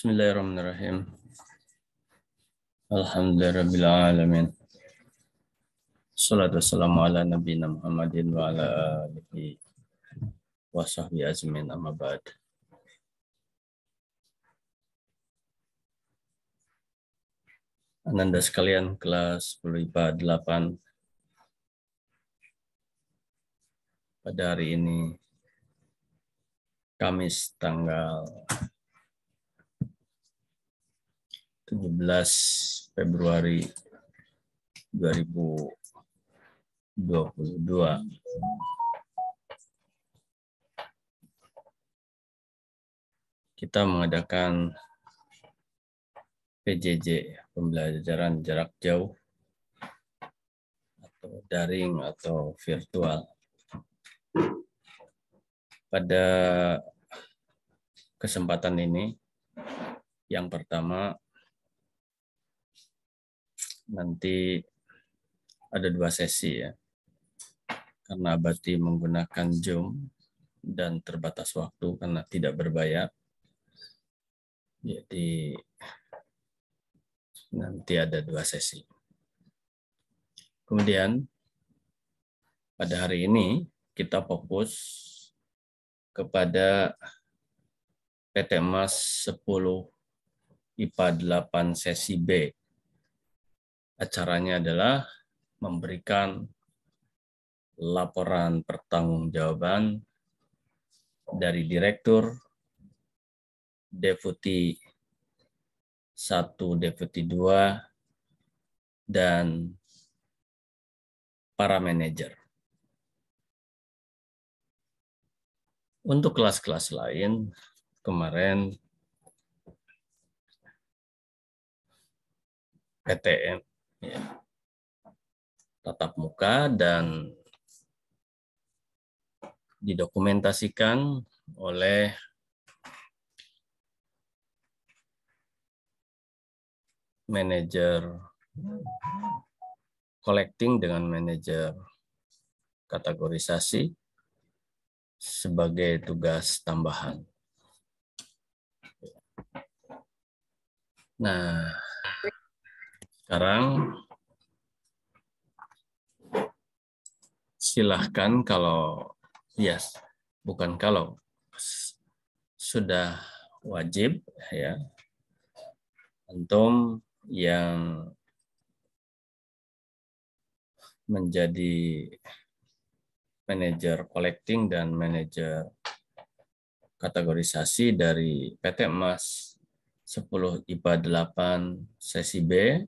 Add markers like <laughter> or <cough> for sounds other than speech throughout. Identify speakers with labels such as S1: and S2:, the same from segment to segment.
S1: Bismillahirrahmanirrahim. Alhamdulillahirrahmanirrahim. Salatu wassalamu ala nabiyina Muhammadin wa ala alihi wa sahbihi azmin amma ba'd. Ananda sekalian kelas 10 IPA 8 pada hari ini Kamis tanggal 17 Februari 2022. Kita mengadakan PJJ, pembelajaran jarak jauh atau daring atau virtual. Pada kesempatan ini, yang pertama nanti ada dua sesi ya. Karena Abati menggunakan Zoom dan terbatas waktu karena tidak berbayar. Jadi nanti ada dua sesi. Kemudian pada hari ini kita fokus kepada PT Emas 10 IPA 8 sesi B acaranya adalah memberikan laporan pertanggungjawaban dari direktur, deputi satu, deputi dua, dan para manajer. Untuk kelas-kelas lain, kemarin PTM ya, tatap muka dan didokumentasikan oleh manajer collecting dengan manajer kategorisasi sebagai tugas tambahan. Nah, sekarang silahkan kalau yes, bukan kalau sudah wajib ya. Antum yang menjadi manajer collecting dan manajer kategorisasi dari PT Emas 10 IPA 8 sesi B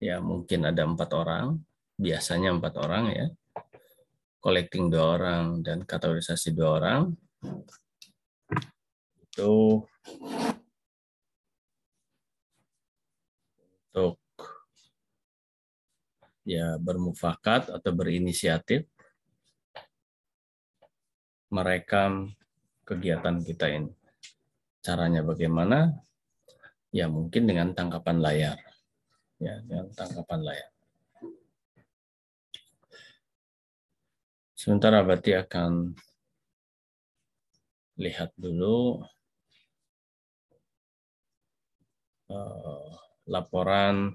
S1: ya mungkin ada empat orang, biasanya empat orang ya, collecting dua orang dan kategorisasi dua orang, itu untuk ya bermufakat atau berinisiatif. Merekam kegiatan kita ini. Caranya bagaimana? Ya mungkin dengan tangkapan layar ya dengan tangkapan layar. Sementara Bati akan lihat dulu uh, laporan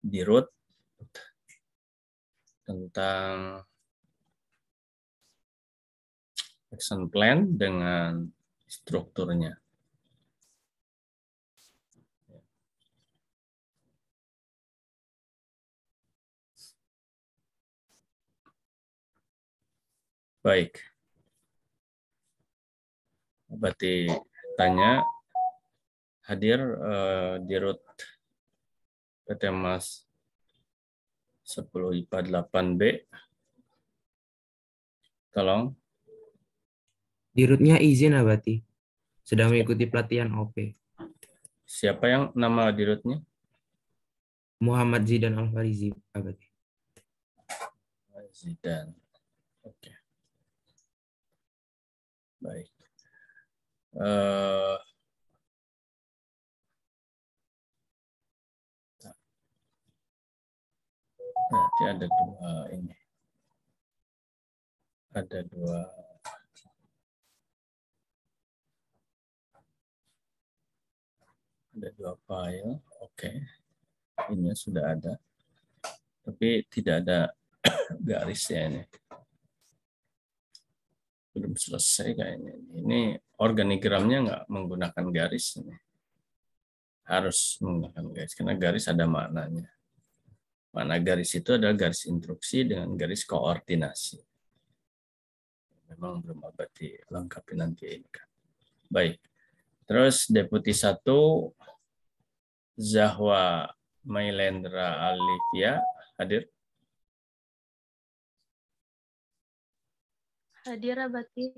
S1: dirut tentang action plan dengan strukturnya. Baik. Berarti tanya hadir uh, di rut PT Mas 10 IPA 8B. Tolong.
S2: Di rootnya izin Abati. Sedang mengikuti pelatihan OP.
S1: Siapa yang nama di rootnya?
S2: Muhammad Zidan Al-Farizi Abati.
S1: Zidan. Oke. Okay. Baik. Uh, nanti ada dua ini. Ada dua Ada dua file. Oke. Ini sudah ada. Tapi tidak ada <coughs> garisnya ini. Belum selesai kayaknya. Ini organigramnya nggak menggunakan garis ini. Harus menggunakan garis karena garis ada maknanya. Mana garis itu adalah garis instruksi dengan garis koordinasi. Memang belum abad dilengkapi nanti ini kan. Baik. Terus deputi satu Zahwa Mailendra Alivia hadir.
S3: Hadir Abati.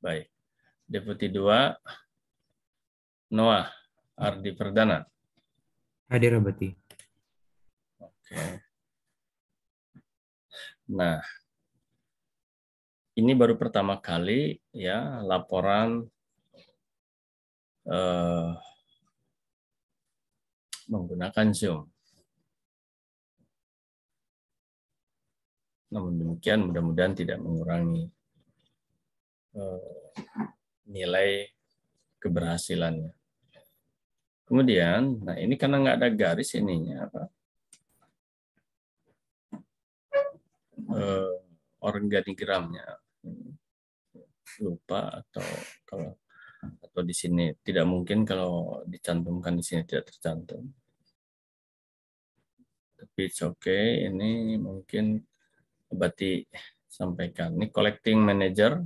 S1: Baik. Deputi dua Noah Ardi Perdana.
S2: Hadir Abati.
S1: Oke. Nah, ini baru pertama kali ya laporan eh, menggunakan Zoom. Namun demikian mudah-mudahan tidak mengurangi eh, nilai keberhasilannya. Kemudian, nah ini karena nggak ada garis ininya apa? Eh, organigramnya lupa atau kalau atau di sini tidak mungkin kalau dicantumkan di sini tidak tercantum. Tapi it's okay, ini mungkin berarti sampaikan. Ini collecting manager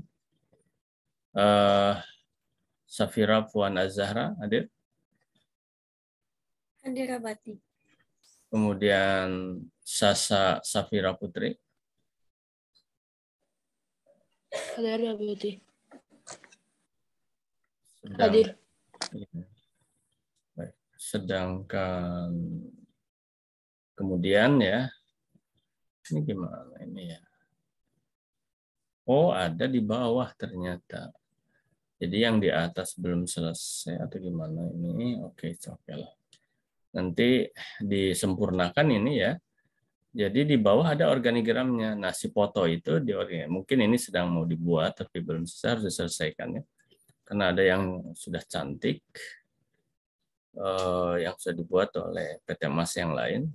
S1: uh, Safira Puan Azhara hadir.
S3: Hadir Abati.
S1: Kemudian Sasa Safira Putri.
S3: Hadir Abati.
S1: Sedang,
S3: Hadir.
S1: Iya. Baik. Sedangkan kemudian ya, ini gimana ini ya? Oh, ada di bawah ternyata. Jadi yang di atas belum selesai atau gimana ini? Oke, oke lah. Nanti disempurnakan ini ya. Jadi di bawah ada organigramnya. Nah, si foto itu di mungkin ini sedang mau dibuat tapi belum selesai harus diselesaikan ya. Karena ada yang sudah cantik eh, yang sudah dibuat oleh PT Mas yang lain.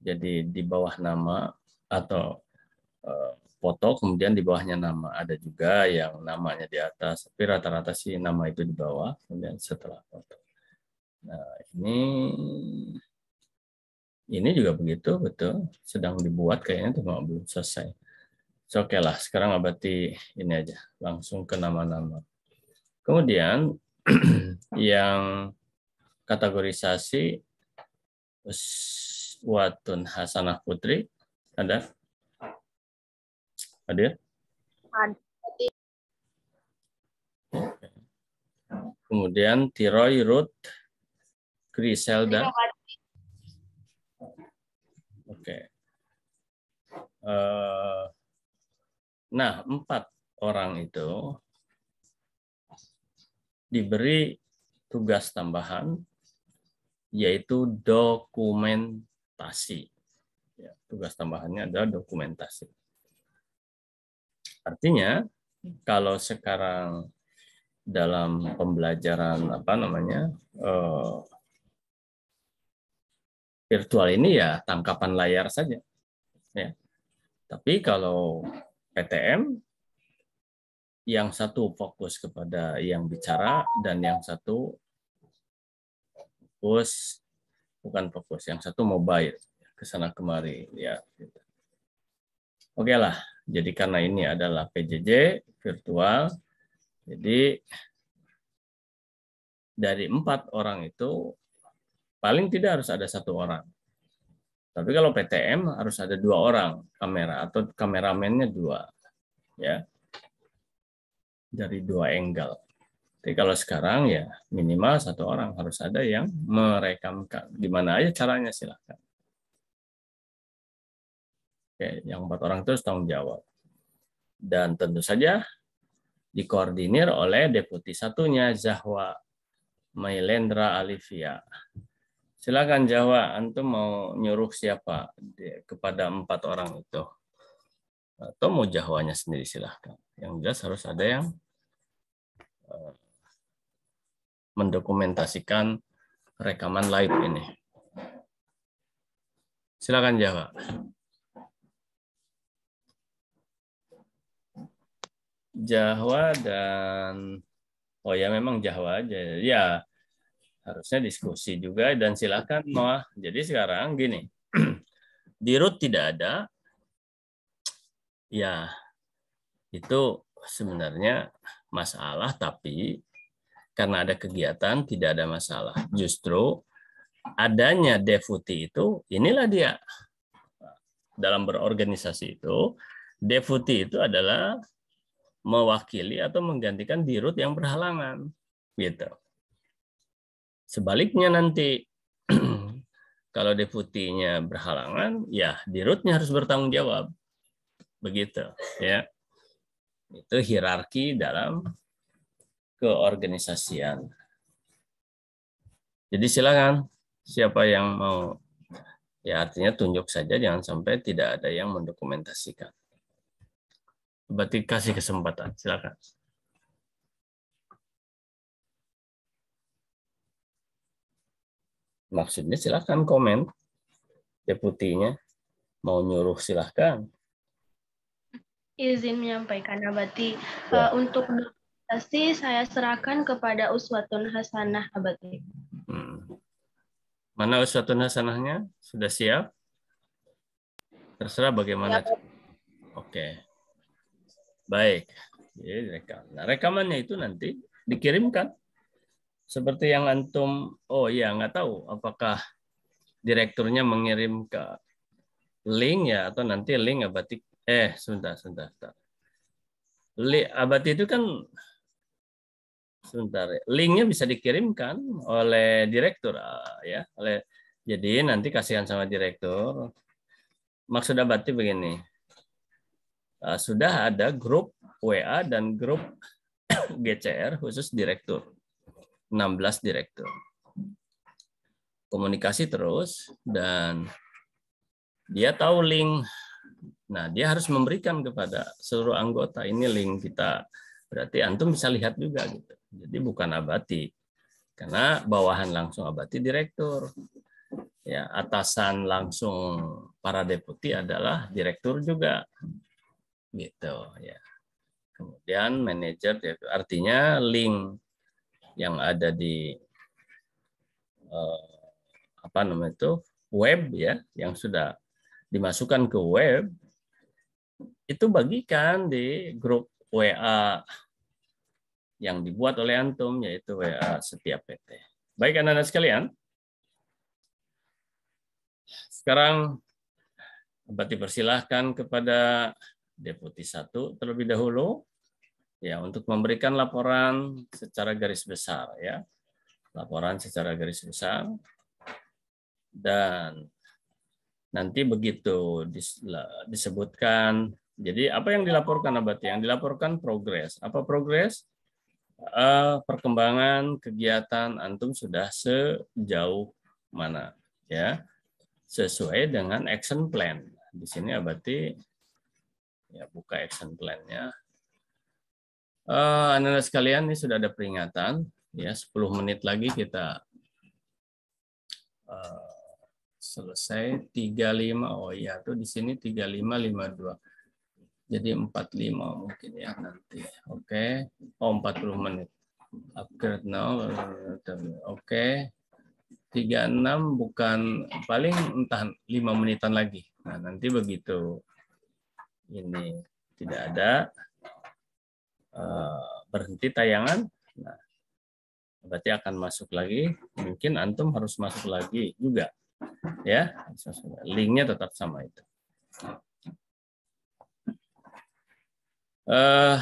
S1: Jadi di bawah nama atau eh, foto kemudian di bawahnya nama. Ada juga yang namanya di atas, tapi rata-rata sih nama itu di bawah kemudian setelah foto. Nah, ini ini juga begitu, betul. Sedang dibuat kayaknya cuma belum selesai. So, Oke okay lah, sekarang berarti ini aja, langsung ke nama-nama. Kemudian <clears throat> yang kategorisasi Watun Hasanah Putri ada? Hadir? Kemudian Tiroy Ruth Griselda. Oke. Uh, nah, empat orang itu diberi tugas tambahan yaitu dokumentasi. Ya, tugas tambahannya adalah dokumentasi. Artinya, kalau sekarang dalam pembelajaran apa namanya uh, virtual ini ya tangkapan layar saja, ya. Tapi kalau PTM yang satu fokus kepada yang bicara dan yang satu fokus bukan fokus, yang satu mobile ke sana kemari ya. Gitu. Oke lah, jadi karena ini adalah PJJ virtual, jadi dari empat orang itu paling tidak harus ada satu orang. Tapi kalau PTM harus ada dua orang kamera atau kameramennya dua, ya dari dua angle. Tapi kalau sekarang ya minimal satu orang harus ada yang merekamkan. Gimana aja caranya silahkan. Oke, yang empat orang itu harus tanggung jawab. Dan tentu saja dikoordinir oleh deputi satunya Zahwa Mailendra Alivia. Silakan Jawa, antum mau nyuruh siapa kepada empat orang itu? Atau mau Jawanya sendiri silahkan. Yang jelas harus ada yang mendokumentasikan rekaman live ini. Silakan jawab. Jawa dan oh ya memang Jawa aja. Ya harusnya diskusi juga dan silakan Noah. Jadi sekarang gini. <clears throat> Di root tidak ada. Ya itu sebenarnya masalah tapi karena ada kegiatan tidak ada masalah. Justru adanya deputi itu inilah dia dalam berorganisasi itu deputi itu adalah mewakili atau menggantikan dirut yang berhalangan gitu. Sebaliknya nanti <clears throat> kalau deputinya berhalangan, ya dirutnya harus bertanggung jawab. Begitu, ya. Itu hierarki dalam keorganisasian. Jadi silakan siapa yang mau ya artinya tunjuk saja jangan sampai tidak ada yang mendokumentasikan. Berarti kasih kesempatan, silakan. Maksudnya silakan komen. Deputinya mau nyuruh silahkan.
S3: Izin menyampaikan Abati.
S1: Ya.
S3: Uh, untuk dokumentasi saya serahkan kepada Uswatun Hasanah Abati.
S1: Hmm. Mana uswatun hasanahnya? Sudah siap? Terserah bagaimana. Oke. Baik. Jadi rekam. Nah, rekamannya itu nanti dikirimkan seperti yang antum oh iya nggak tahu apakah direkturnya mengirim ke link ya atau nanti link abati eh sebentar sebentar, sebentar. Li, abati itu kan sebentar ya, linknya bisa dikirimkan oleh direktur ah, ya oleh jadi nanti kasihan sama direktur maksud abati begini Ah, sudah ada grup WA dan grup <coughs> GCR khusus direktur 16 direktur. Komunikasi terus dan dia tahu link. Nah, dia harus memberikan kepada seluruh anggota ini link kita. Berarti antum bisa lihat juga gitu. Jadi bukan abati. Karena bawahan langsung abati direktur. Ya, atasan langsung para deputi adalah direktur juga. Gitu ya. Kemudian manajer artinya link yang ada di eh, apa namanya itu web ya yang sudah dimasukkan ke web itu bagikan di grup WA yang dibuat oleh antum yaitu WA setiap PT. Baik anak-anak sekalian. Sekarang berarti persilahkan kepada Deputi satu terlebih dahulu ya untuk memberikan laporan secara garis besar ya. Laporan secara garis besar. Dan nanti begitu disebutkan. Jadi apa yang dilaporkan abad yang dilaporkan progres. Apa progres uh, perkembangan kegiatan antum sudah sejauh mana ya sesuai dengan action plan di sini abati ya buka action plan-nya Uh, anak-anak sekalian, ini sudah ada peringatan. Ya, 10 menit lagi kita uh, selesai 35. Oh iya, tuh di sini 3552. Jadi 45 mungkin ya nanti. Oke. Okay. Oh, 40 menit. Upgrade now. Oke. Okay. 36 bukan paling entah 5 menitan lagi. Nah, nanti begitu ini tidak ada Eh, berhenti tayangan, nah, berarti akan masuk lagi. Mungkin antum harus masuk lagi juga, ya. Linknya tetap sama itu. Uh,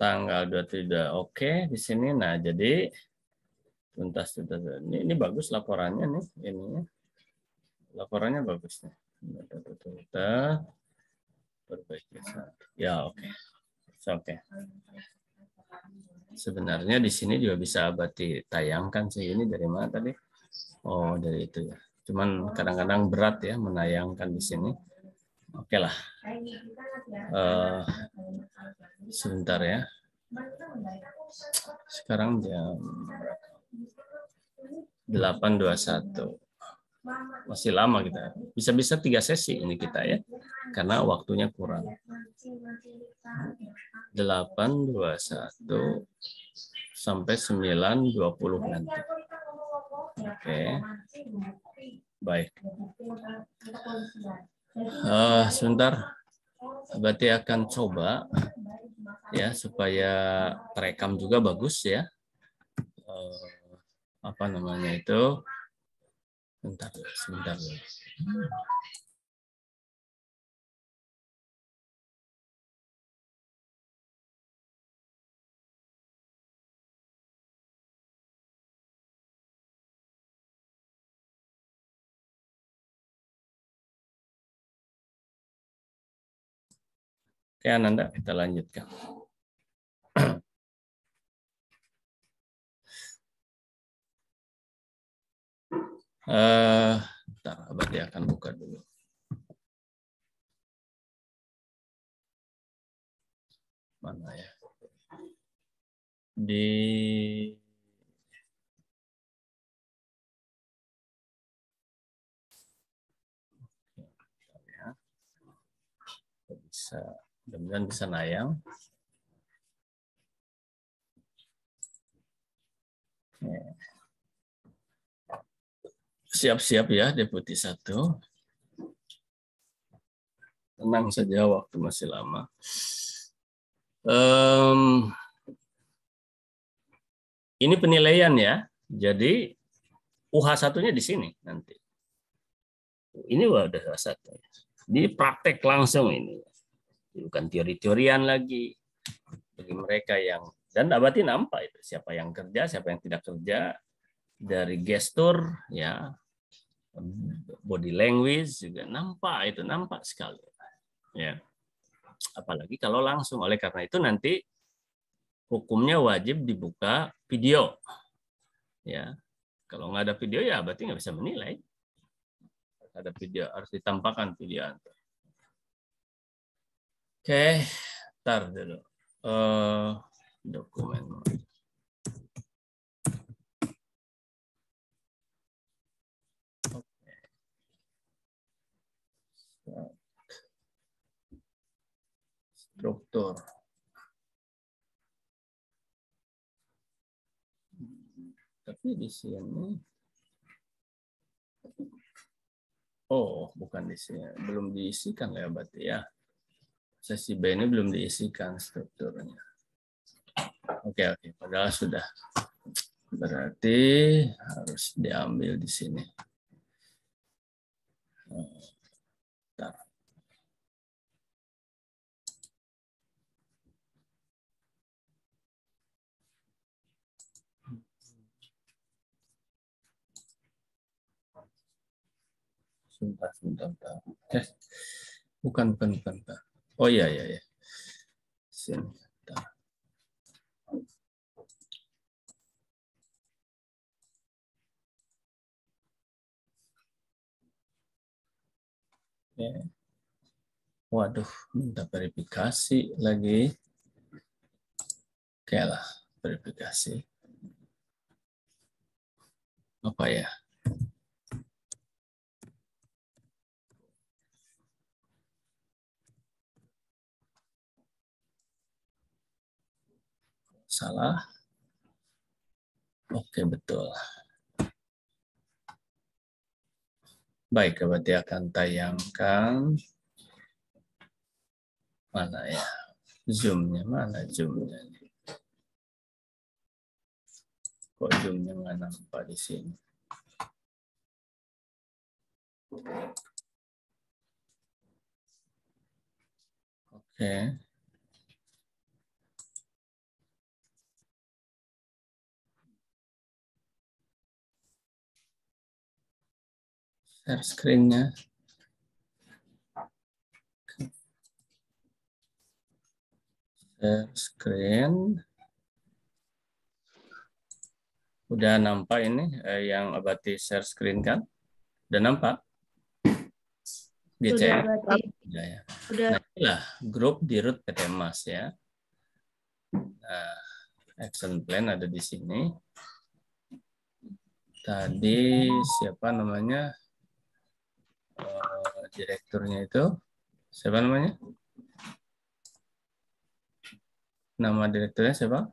S1: tanggal 23 oke di sini. Nah, jadi tuntas tuntas. Ini, ini bagus laporannya nih ini laporannya bagus nih. Perbaiki ya oke. Okay. oke. Sebenarnya di sini juga bisa abadi tayangkan sih. Ini dari mana tadi? Oh dari itu ya. Cuman kadang-kadang berat ya menayangkan di sini oke okay lah uh, sebentar ya Sekarang jam 8.21. Masih lama kita. Bisa-bisa tiga sesi ini kita ya. Karena waktunya kurang. 8.21 sampai 9.20 nanti. Oke. Baik. Uh, sebentar. Berarti akan coba ya supaya terekam juga bagus ya. Uh, apa namanya itu? Bentar, sebentar. Oke, Ananda, kita lanjutkan. Uh, <clears throat> bentar, Abadi akan buka dulu. Mana ya? Di bisa mudah-mudahan bisa nayang. Siap-siap ya deputi satu. Tenang saja waktu masih lama. Um, ini penilaian ya. Jadi UH satunya di sini nanti. Ini udah satu. Di praktek langsung ini bukan teori-teorian lagi. Bagi mereka yang dan abadi nampak itu. Siapa yang kerja siapa yang tidak kerja. Dari gestur ya. Body language juga nampak itu nampak sekali. Ya. Apalagi kalau langsung. Oleh karena itu nanti hukumnya wajib dibuka video. Ya. Kalau nggak ada video ya berarti nggak bisa menilai. Ada video harus ditampakkan video Oke, tar dulu. Uh, dokumen. Oke. Struktur. Tapi di sini Oh, bukan di sini. Belum diisikan ya berarti ya sesi B ini belum diisikan strukturnya. Oke, oke, padahal sudah. Berarti harus diambil di sini. Bentar. Sebentar, sebentar. Eh, bukan, bukan, bukan, bukan. Oh iya, iya, iya. Sini. Waduh, minta verifikasi lagi. Oke lah, verifikasi. Apa ya? Salah. Oke, betul. Baik, berarti akan tayangkan. Mana ya? Zoom-nya, mana Zoom-nya? Kok Zoom-nya nggak nampak di sini? Oke. Okay. Share screen-nya. Share screen. Udah nampak ini eh, yang Abati share screen kan? Udah nampak? Udah, ya. Udah. Nah, inilah grup di root PT Mas ya. Nah, Action plan ada di sini. Tadi siapa namanya? Uh, direkturnya itu siapa namanya? Nama direkturnya siapa?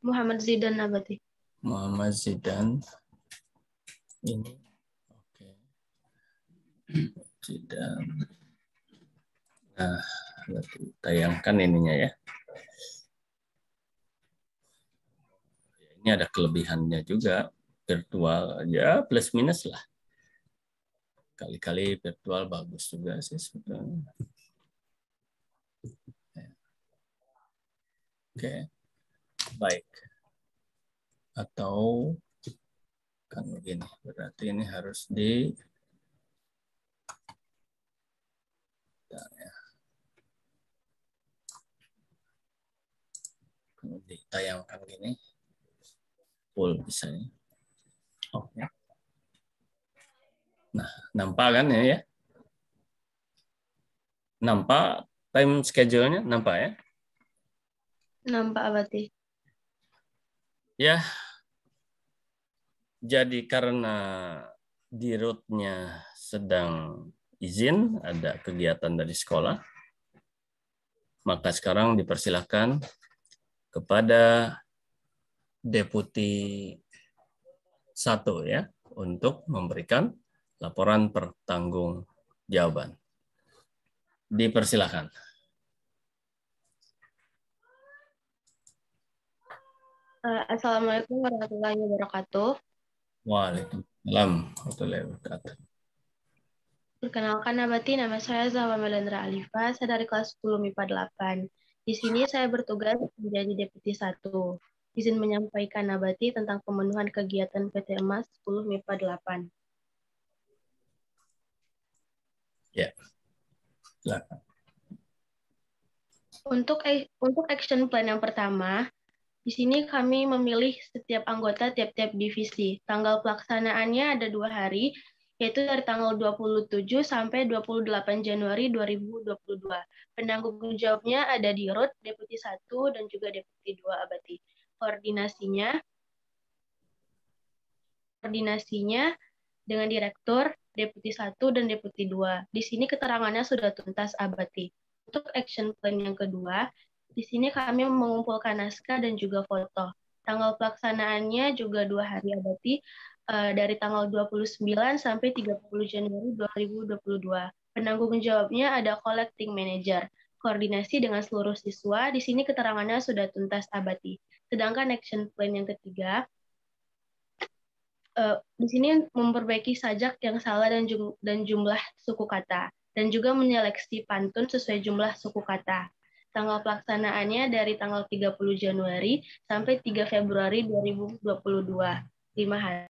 S3: Muhammad Zidan Nabati.
S1: Muhammad Zidan. Ini. Oke. Zidan. Nah, tayangkan ininya ya. Ini ada kelebihannya juga virtual ya plus minus lah. Kali-kali virtual bagus juga sih sebetulnya. Oke, baik. Atau kan begini, berarti ini harus di ya. ditayangkan gini full misalnya. Oke. Nah, nampak kan ya, ya? Nampak time schedule-nya? Nampak ya?
S3: Nampak berarti.
S1: Ya. Jadi karena di rootnya sedang izin, ada kegiatan dari sekolah, maka sekarang dipersilahkan kepada deputi satu ya untuk memberikan laporan pertanggung jawaban. Dipersilahkan.
S3: Uh, Assalamualaikum warahmatullahi wabarakatuh.
S1: Waalaikumsalam warahmatullahi wabarakatuh.
S3: Perkenalkan Nabati, nama saya Zahwa Melendra Alifa, saya dari kelas 10 MIPA 8. Di sini saya bertugas menjadi deputi 1 izin menyampaikan Nabati tentang pemenuhan kegiatan PT Emas 10 MIPA 8.
S1: Ya.
S3: Untuk untuk action plan yang pertama, di sini kami memilih setiap anggota tiap-tiap divisi. Tanggal pelaksanaannya ada dua hari, yaitu dari tanggal 27 sampai 28 Januari 2022. Penanggung jawabnya ada di ROT, Deputi 1, dan juga Deputi 2 Abati koordinasinya koordinasinya dengan direktur, deputi 1 dan deputi 2. Di sini keterangannya sudah tuntas abati. Untuk action plan yang kedua, di sini kami mengumpulkan naskah dan juga foto. Tanggal pelaksanaannya juga dua hari abati, uh, dari tanggal 29 sampai 30 Januari 2022. Penanggung jawabnya ada collecting manager. Koordinasi dengan seluruh siswa, di sini keterangannya sudah tuntas abati. Sedangkan action plan yang ketiga, uh, di sini memperbaiki sajak yang salah dan, jum dan jumlah suku kata, dan juga menyeleksi pantun sesuai jumlah suku kata. Tanggal pelaksanaannya dari tanggal 30 Januari sampai 3 Februari 2022, 5 hari.